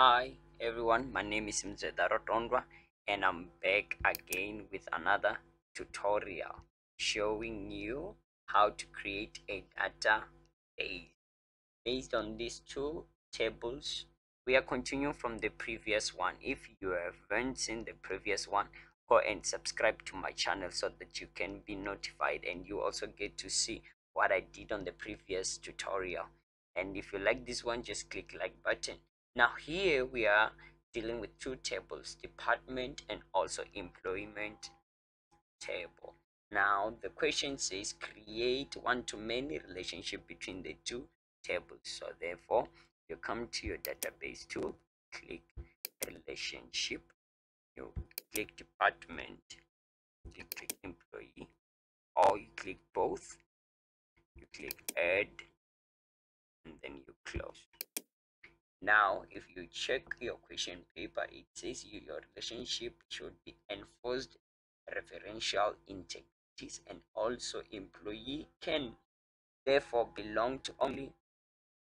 Hi everyone, my name is Mudzweda Rotondwa and I'm back again with another tutorial showing you how to create a database based on these two tables. We are continuing from the previous one. If you haven't seen the previous one, go and subscribe to my channel so that you can be notified and you also get to see what I did on the previous tutorial. And if you like this one, just click like button now here we are dealing with two tables, department and also employment table. Now the question says create one-to-many relationship between the two tables. So therefore you come to your database to click relationship, you click department, you click employee, or you click both, you click add, and then you close. Now, if you check your question paper, it says you, your relationship should be enforced referential integrities and also employee can therefore belong to only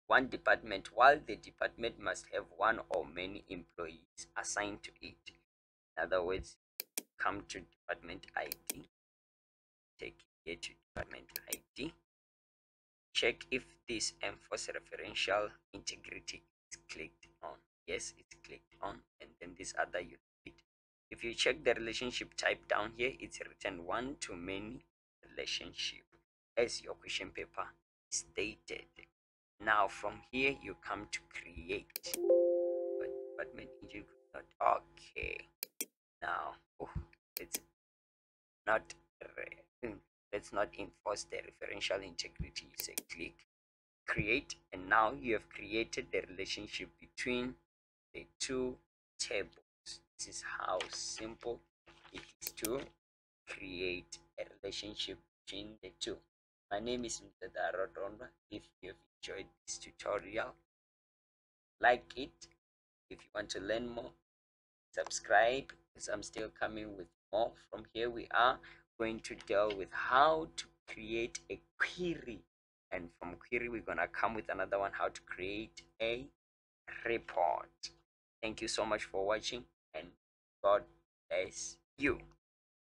one department while the department must have one or many employees assigned to it. In other words, come to department ID, take here to department ID, check if this enforce referential integrity it's clicked on. Yes it's clicked on and then this other repeat. If you check the relationship type down here it's written one to many relationship as your question paper stated. Now from here you come to create. But but department engine not. Okay. Now oh, let's not hmm, let's not enforce the referential integrity. You say click create and now you have created the relationship between the two tables. This is how simple it is to create a relationship between the two. My name is Mr. Rotondwa if you have enjoyed this tutorial like it. If you want to learn more subscribe because I'm still coming with more. From here we are going to deal with how to create a query and from query we're gonna come with another one how to create a report. Thank you so much for watching and god bless you